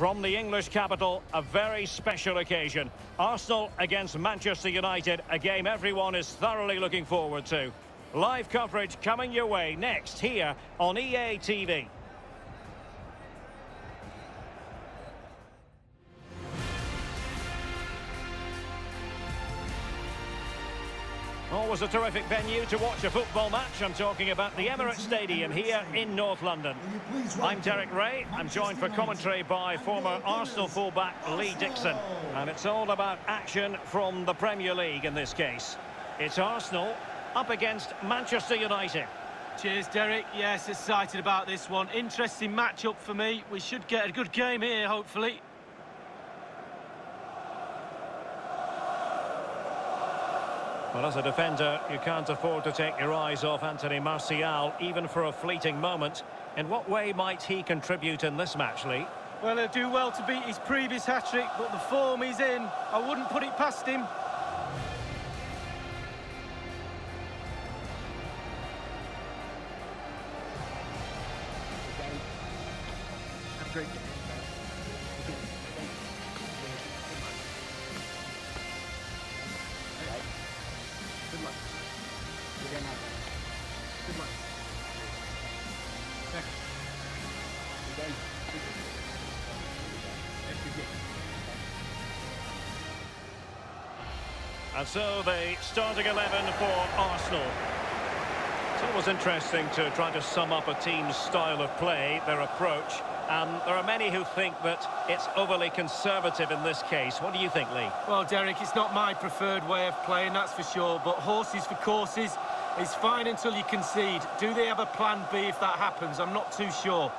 From the English capital, a very special occasion. Arsenal against Manchester United, a game everyone is thoroughly looking forward to. Live coverage coming your way next here on EA TV. Always a terrific venue to watch a football match. I'm talking about the Emirates Stadium here in North London. I'm Derek Ray. I'm joined for commentary by former Arsenal fullback Lee Dixon. And it's all about action from the Premier League in this case. It's Arsenal up against Manchester United. Cheers, Derek. Yes, excited about this one. Interesting matchup for me. We should get a good game here, hopefully. Well, as a defender, you can't afford to take your eyes off Anthony Martial, even for a fleeting moment. In what way might he contribute in this match, Lee? Well, he'll do well to beat his previous hat-trick, but the form he's in, I wouldn't put it past him. So the starting 11 for Arsenal. It's always interesting to try to sum up a team's style of play, their approach. And there are many who think that it's overly conservative in this case. What do you think, Lee? Well, Derek, it's not my preferred way of playing, that's for sure. But horses for courses is fine until you concede. Do they have a plan B if that happens? I'm not too sure.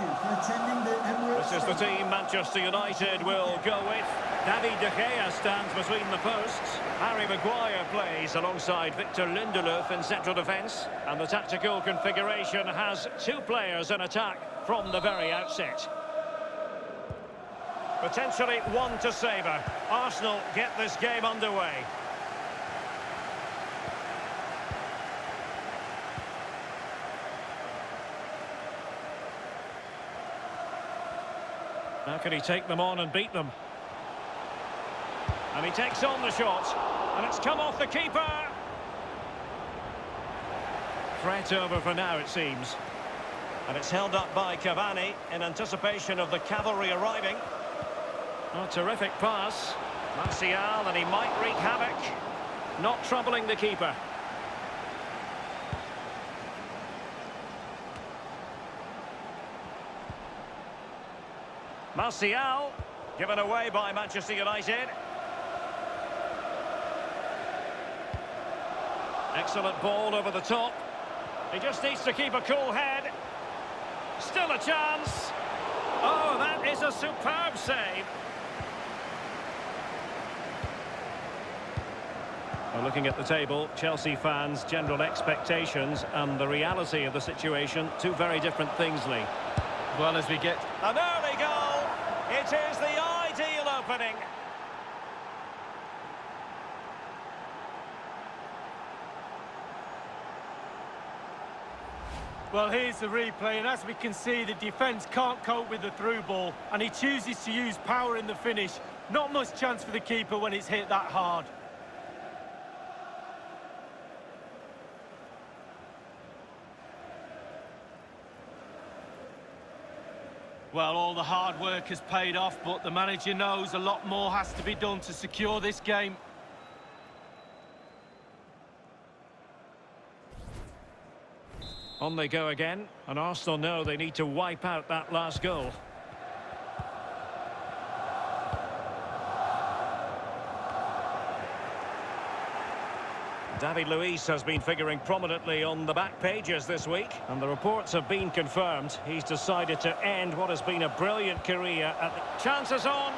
You for attending the Emirates. This is the team Manchester United will go with. David De Gea stands between the posts. Harry Maguire plays alongside Victor Lindelof in central defence. And the tactical configuration has two players in attack from the very outset. Potentially one to savour. Arsenal get this game underway. How can he take them on and beat them? And he takes on the shot. And it's come off the keeper. Threat over for now, it seems. And it's held up by Cavani in anticipation of the cavalry arriving. A terrific pass. Martial, and he might wreak havoc. Not troubling the keeper. Martial, given away by Manchester United. Excellent ball over the top. He just needs to keep a cool head. Still a chance. Oh, that is a superb save. Well, looking at the table, Chelsea fans' general expectations and the reality of the situation, two very different things, Lee. Well, as we get An early goal. It is the ideal opening. Well, here's the replay, and as we can see, the defence can't cope with the through ball, and he chooses to use power in the finish. Not much chance for the keeper when it's hit that hard. Well, all the hard work has paid off, but the manager knows a lot more has to be done to secure this game. On they go again, and Arsenal know they need to wipe out that last goal. David Luiz has been figuring prominently on the back pages this week, and the reports have been confirmed. He's decided to end what has been a brilliant career. At the... Chances on!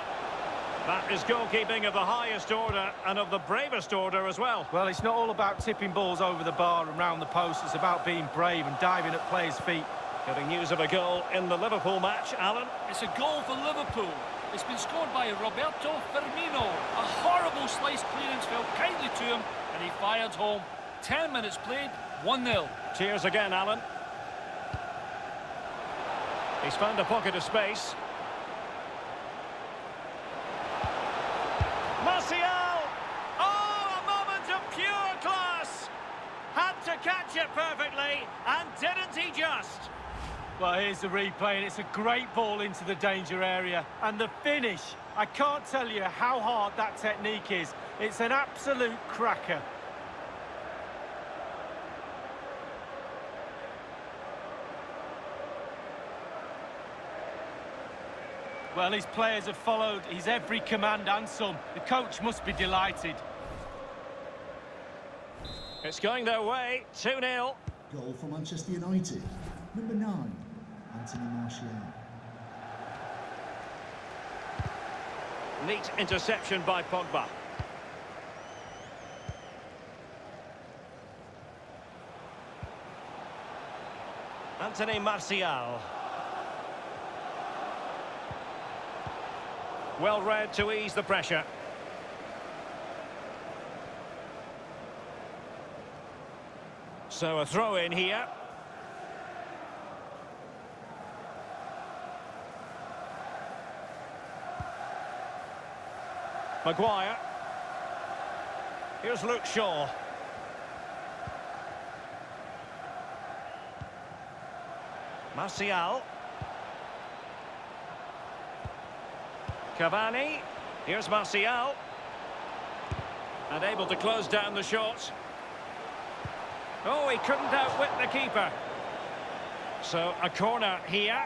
That is goalkeeping of the highest order and of the bravest order as well. Well, it's not all about tipping balls over the bar and round the post. It's about being brave and diving at players' feet. Getting news of a goal in the Liverpool match, Alan. It's a goal for Liverpool. It's been scored by Roberto Firmino. A horrible slice clearance fell kindly to him, and he fired home. Ten minutes played, 1-0. Cheers again, Alan. He's found a pocket of space. Martial! Oh, a moment of pure class! Had to catch it perfectly, and didn't he just? Well, here's the replay, and it's a great ball into the danger area. And the finish, I can't tell you how hard that technique is. It's an absolute cracker. Well, his players have followed his every command and some. The coach must be delighted. It's going their way, 2-0. Goal for Manchester United. Number nine, Anthony Martial. Neat interception by Pogba. Anthony Martial. Well read to ease the pressure. So a throw in here. Maguire. Here's Luke Shaw. Martial. Cavani. Here's Martial. And able to close down the shot. Oh, he couldn't outwit the keeper. So a corner here.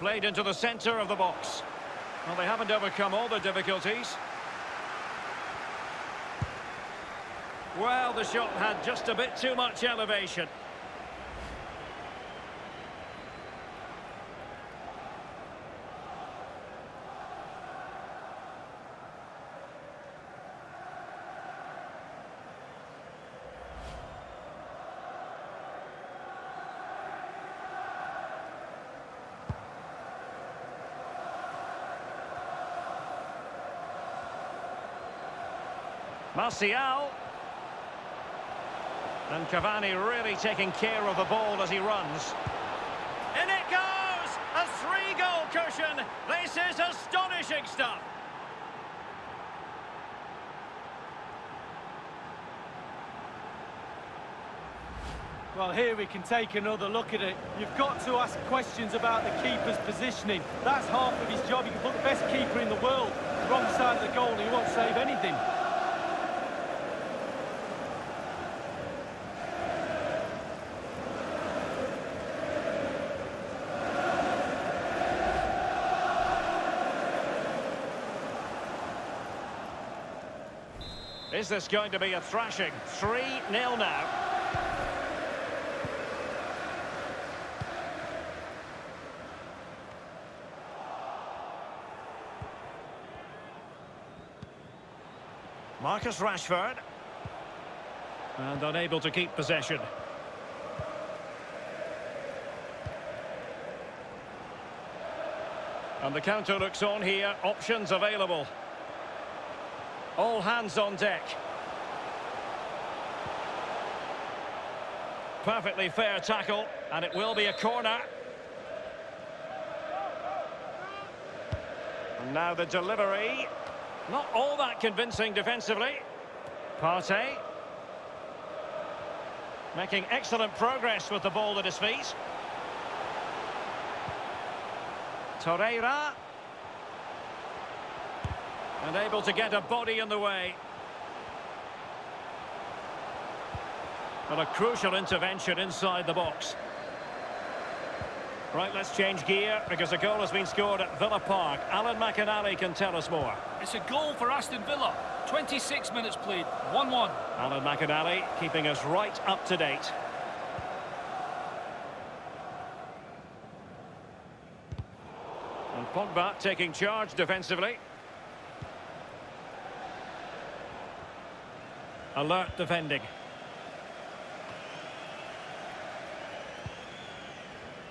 Played into the centre of the box. Well, they haven't overcome all the difficulties. Well, the shot had just a bit too much elevation. Martial. And Cavani really taking care of the ball as he runs. In it goes! A three-goal cushion! This is astonishing stuff! Well, here we can take another look at it. You've got to ask questions about the keeper's positioning. That's half of his job. You can put the best keeper in the world wrong side of the goal and he won't save anything. Is this going to be a thrashing? 3-0 now. Marcus Rashford. And unable to keep possession. And the counter looks on here. Options available. All hands on deck. Perfectly fair tackle, and it will be a corner. And now the delivery. Not all that convincing defensively. Partey. Making excellent progress with the ball at his feet. Torreira. And able to get a body in the way. And a crucial intervention inside the box. Right, let's change gear because a goal has been scored at Villa Park. Alan McInally can tell us more. It's a goal for Aston Villa. 26 minutes played, 1-1. Alan McInally keeping us right up to date. And Pogba taking charge defensively. Alert defending.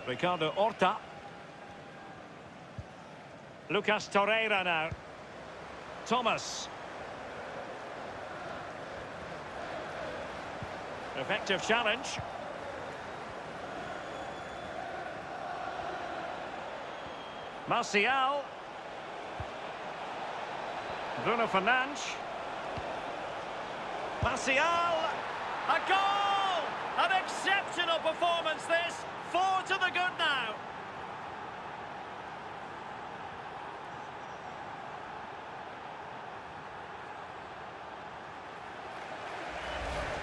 Ricardo Horta. Lucas Torreira now. Thomas. Effective challenge. Martial. Bruno Fernandes. Martial. A goal! An exceptional performance this. Four to the good now.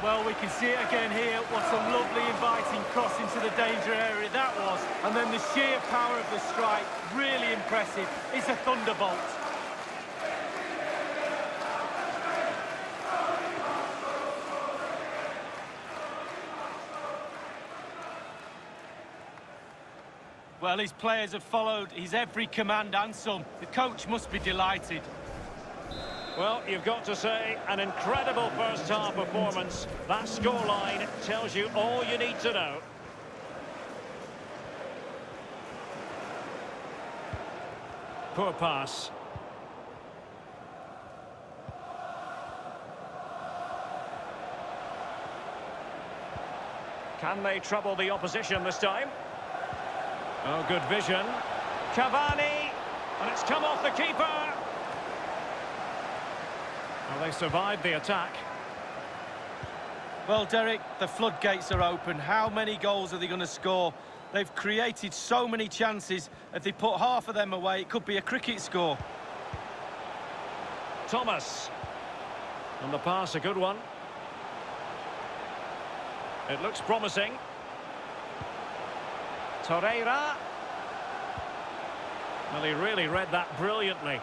Well, we can see it again here. What a lovely inviting cross into the danger area that was. And then the sheer power of the strike, really impressive. It's a thunderbolt. Well, his players have followed his every command and some. The coach must be delighted. Well, you've got to say, an incredible first-half performance. That scoreline tells you all you need to know. Poor pass. Can they trouble the opposition this time? Oh, good vision. Cavani, and it's come off the keeper. Well, they survived the attack. Well, Derek, the floodgates are open. How many goals are they going to score? They've created so many chances. If they put half of them away, it could be a cricket score. Thomas. And the pass, a good one. It looks promising. Torreira. Well, he really read that brilliantly.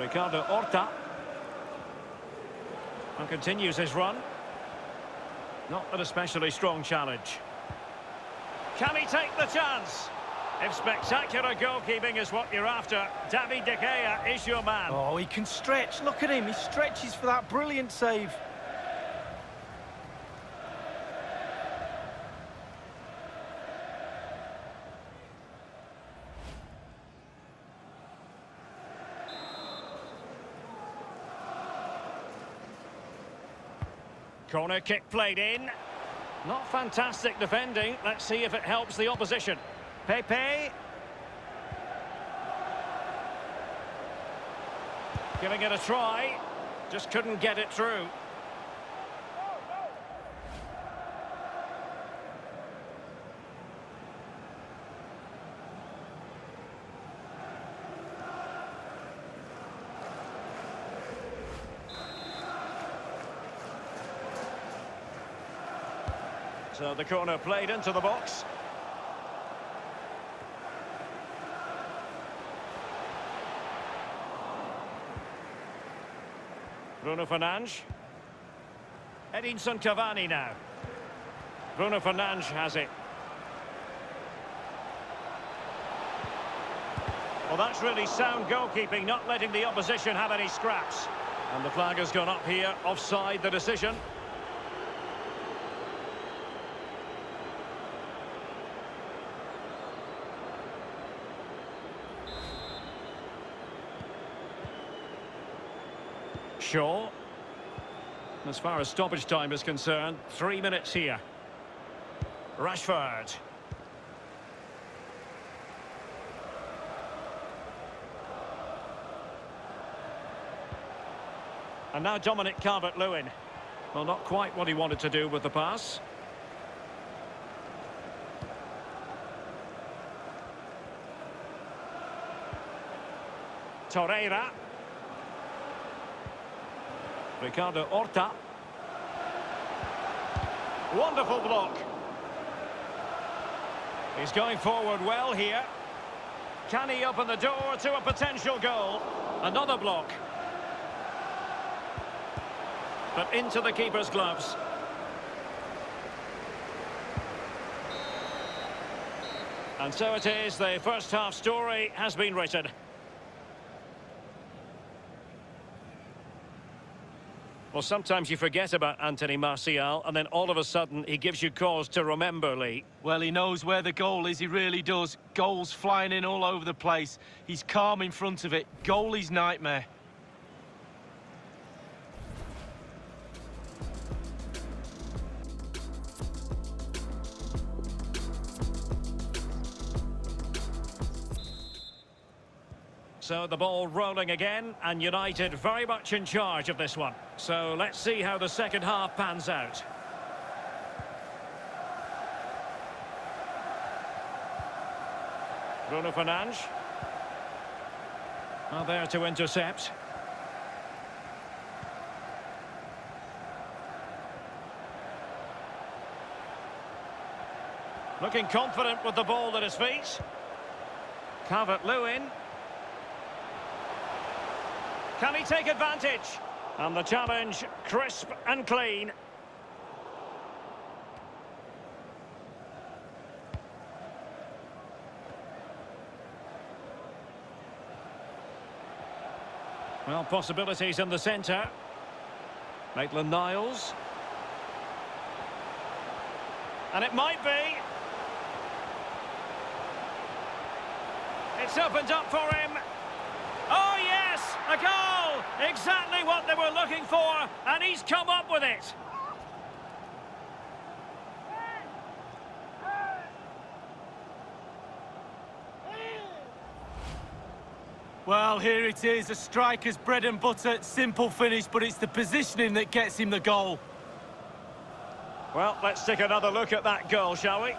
Ricardo Horta. And continues his run. Not an especially strong challenge. Can he take the chance? If spectacular goalkeeping is what you're after, David De Gea is your man. Oh, he can stretch. Look at him. He stretches for that brilliant save. Corner kick played in. Not fantastic defending. Let's see if it helps the opposition. Pepe. Giving it a try. Just couldn't get it through. So the corner played into the box. Bruno Fernandes. Edinson Cavani now. Bruno Fernandes has it. Well, that's really sound goalkeeping, not letting the opposition have any scraps. And the flag has gone up here, offside the decision. Shaw. As far as stoppage time is concerned, three minutes here. Rashford. And now Dominic Calvert-Lewin. Well, not quite what he wanted to do with the pass. Torreira. Ricardo Horta. Wonderful block. He's going forward well here. Can he open the door to a potential goal? Another block. But into the keeper's gloves. And so it is, the first half story has been written. Well, sometimes you forget about Anthony Martial, and then all of a sudden he gives you cause to remember, Lee. Well, he knows where the goal is, he really does. Goals flying in all over the place. He's calm in front of it. Goalie's nightmare. So the ball rolling again, and United very much in charge of this one. So let's see how the second half pans out. Bruno Fernandes. Are there to intercept. Looking confident with the ball at his feet. Calvert-Lewin. Can he take advantage? And the challenge, crisp and clean. Well, possibilities in the centre. Maitland-Niles. And it might be. It's opened up for him. Yes! A goal! Exactly what they were looking for, and he's come up with it. Well, here it is, a striker's bread and butter, simple finish, but it's the positioning that gets him the goal. Well, let's take another look at that goal, shall we?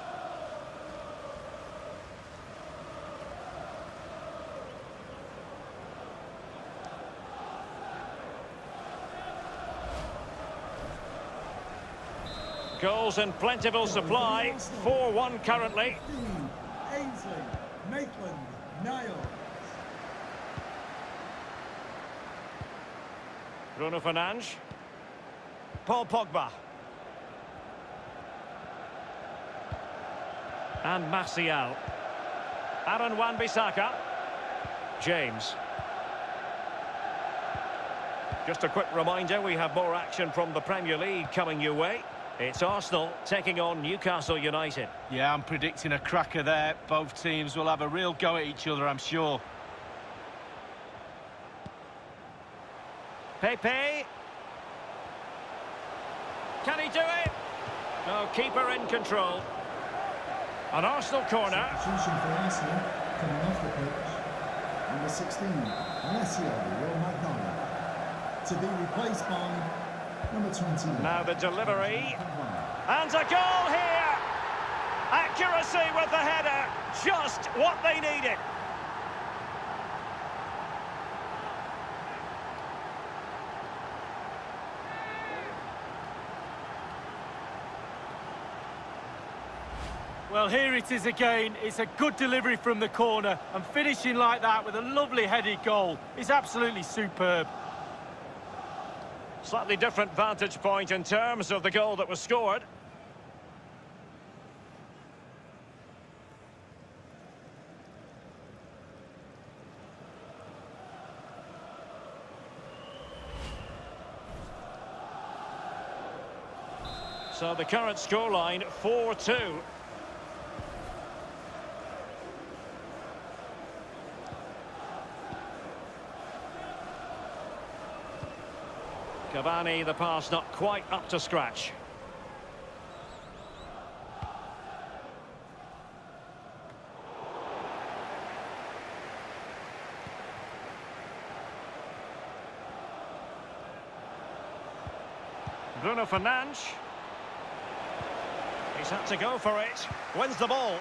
Goals in plentiful supply, 4-1 currently. Ainsley, Maitland, Niles. Bruno Fernandes. Paul Pogba. And Martial. Aaron Wan-Bissaka. James. Just a quick reminder, we have more action from the Premier League coming your way. It's Arsenal taking on Newcastle United. Yeah, I'm predicting a cracker there. Both teams will have a real go at each other, I'm sure. Pepe. Can he do it? No, keeper in control. An Arsenal corner. Substitution for Arsenal coming off the pitch. Number 16, Alessio Romagnoli. To be replaced by number 20. Now the delivery. And a goal here! Accuracy with the header. Just what they needed. Well, here it is again. It's a good delivery from the corner. And finishing like that with a lovely headed goal is absolutely superb. Slightly different vantage point in terms of the goal that was scored. So the current scoreline, 4-2. Cavani, the pass not quite up to scratch. Bruno Fernandes. He's had to go for it. Wins the ball.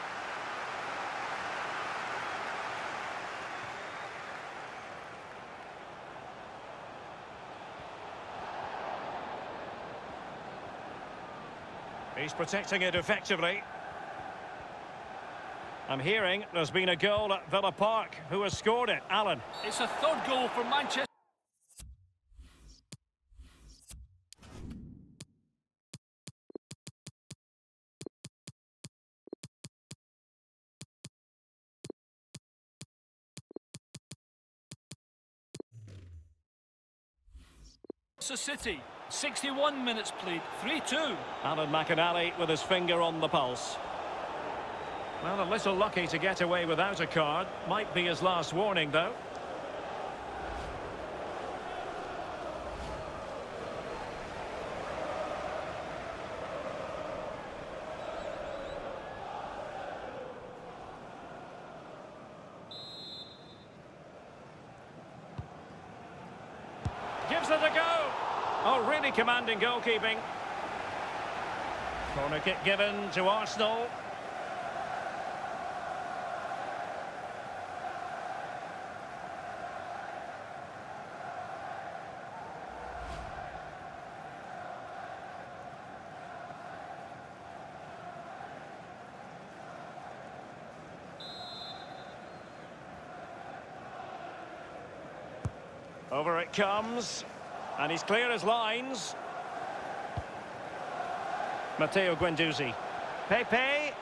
He's protecting it effectively. I'm hearing there's been a goal at Villa Park. Who has scored it? Alan. It's a third goal for Manchester. City, 61 minutes played, 3-2. Alan McInally with his finger on the pulse. Well, a little lucky to get away without a card. Might be his last warning, though. gives it a go. Oh, commanding goalkeeping. Corner kick given to Arsenal. Over it comes. And he's clear as lines. Matteo Guendouzi. Pepe.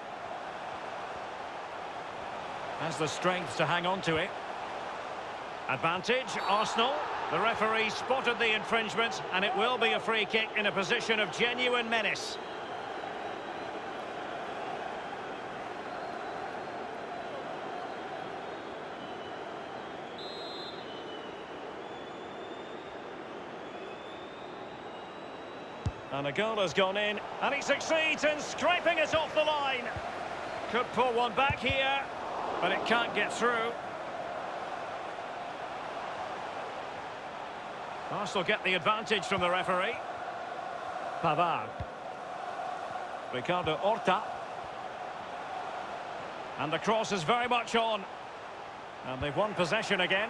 Has the strength to hang on to it. Advantage, Arsenal. The referee spotted the infringement, and it will be a free kick in a position of genuine menace. And a goal has gone in, and he succeeds in scraping it off the line. Could pull one back here, but it can't get through. Arsenal get the advantage from the referee. Pavard. Ricardo Horta. And the cross is very much on. And they've won possession again.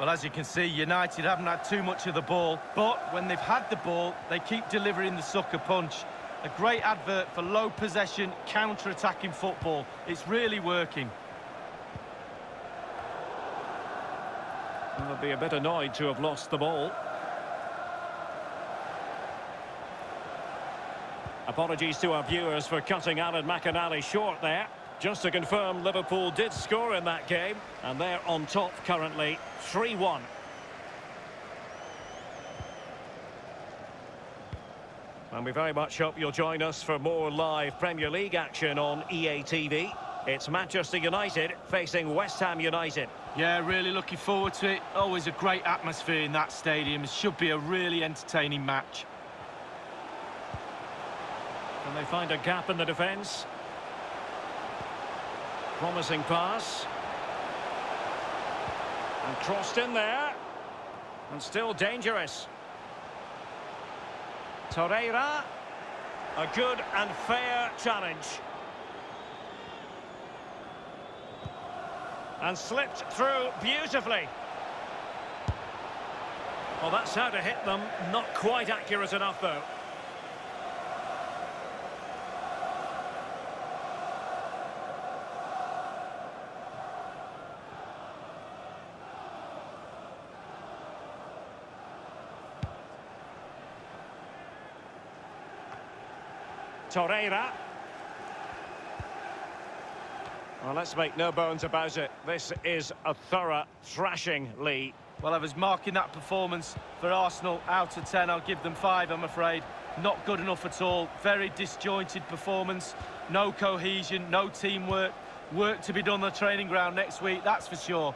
Well, as you can see, United haven't had too much of the ball, but when they've had the ball, they keep delivering the sucker punch. A great advert for low possession, counter-attacking football. It's really working. They'll be a bit annoyed to have lost the ball. Apologies to our viewers for cutting Alan McInally short there. Just to confirm, Liverpool did score in that game, and they're on top currently, 3-1. And we very much hope you'll join us for more live Premier League action on EA TV. It's Manchester United facing West Ham United. Yeah, really looking forward to it. Always a great atmosphere in that stadium. It should be a really entertaining match. Can they find a gap in the defence? Promising pass. And crossed in there. And still dangerous. Torreira. A good and fair challenge. And slipped through beautifully. Well, that's how to hit them. Not quite accurate enough, though. Torreira. Well, let's make no bones about it. This is a thorough thrashing, Lee. Well, I was marking that performance for Arsenal out of 10. I'll give them 5, I'm afraid. Not good enough at all. Very disjointed performance. No cohesion, no teamwork. Work to be done on the training ground next week, that's for sure.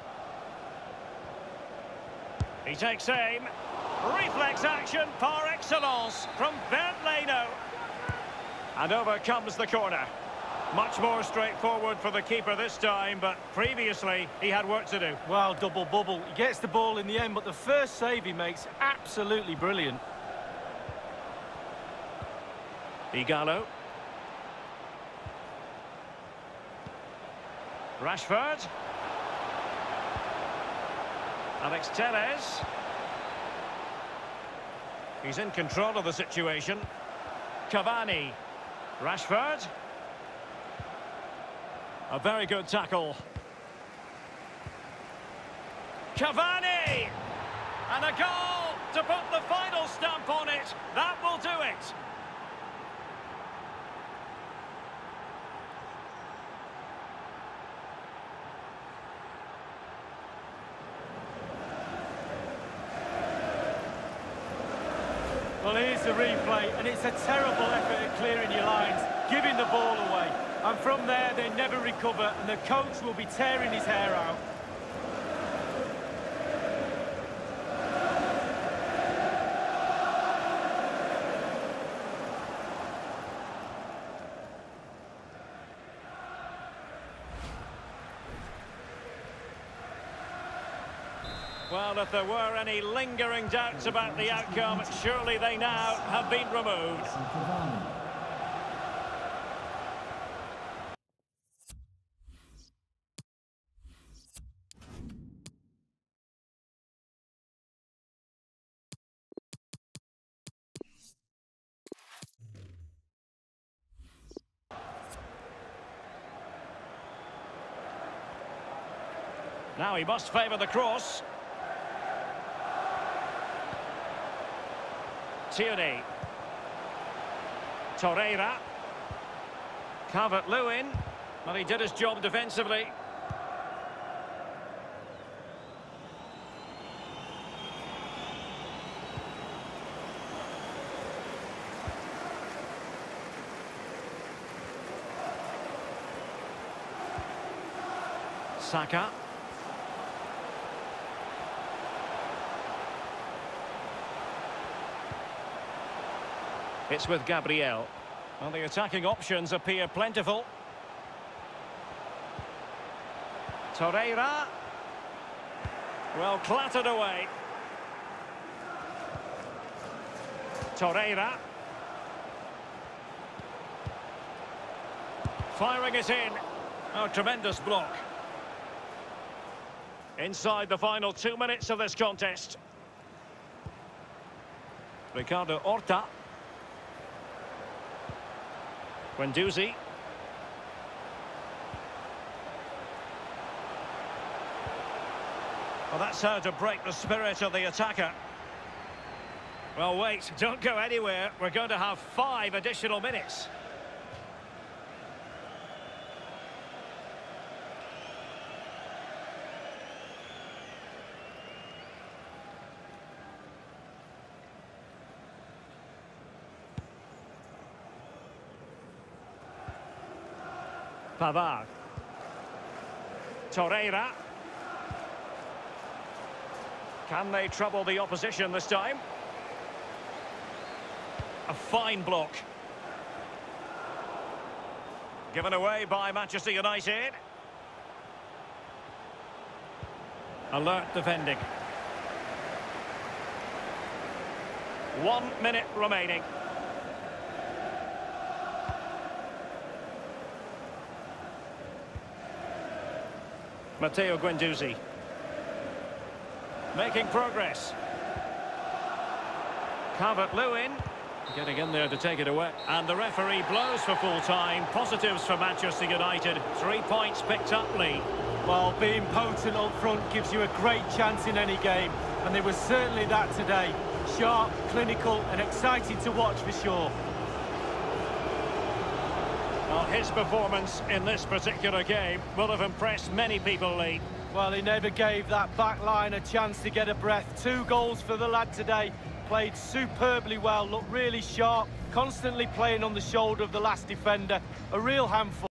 He takes aim. Reflex action par excellence from Bernd Leno. And over comes the corner. Much more straightforward for the keeper this time, but previously he had work to do. Well, double bubble. He gets the ball in the end, but the first save he makes, absolutely brilliant. Ighalo. Rashford. Alex Telles. He's in control of the situation. Cavani. Rashford. A very good tackle. Cavani! And a goal to put the final stamp on it. That will do it. The replay, and it's a terrible effort at clearing your lines, giving the ball away. And from there, they never recover, and the coach will be tearing his hair out. Well, if there were any lingering doubts about the outcome, surely they now have been removed. Now he must favour the cross. Tierney. Torreira. Calvert-Lewin. But he did his job defensively. Saka. It's with Gabriel. Well, the attacking options appear plentiful. Torreira. Well, clattered away. Torreira. Firing it in. Oh, tremendous block. Inside the final two minutes of this contest. Ricardo Horta. Guendouzi. Well, that's how to break the spirit of the attacker. Well, wait, don't go anywhere. We're going to have five additional minutes. Pavard. Torreira. Can they trouble the opposition this time? A fine block. Given away by Manchester United. Alert defending. One minute remaining. Matteo Guendouzi. Making progress. Calvert-Lewin getting in there to take it away. And the referee blows for full time. Positives for Manchester United. Three points picked up, Lee. Well, being potent up front gives you a great chance in any game. And there was certainly that today. Sharp, clinical and exciting to watch for sure. Well, his performance in this particular game will have impressed many people, Lee. Well, he never gave that back line a chance to get a breath. Two goals for the lad today. Played superbly well, looked really sharp, constantly playing on the shoulder of the last defender. A real handful.